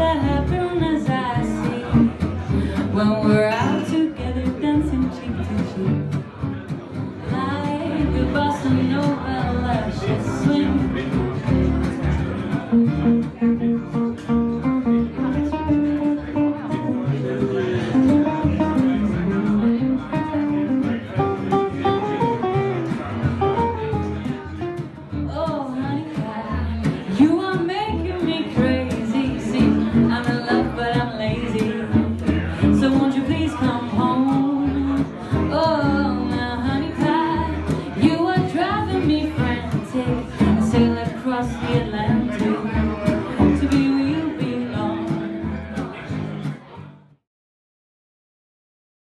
that happen I see. When we're out together dancing cheek to cheek. Like bossa nova, swing the Atlantic.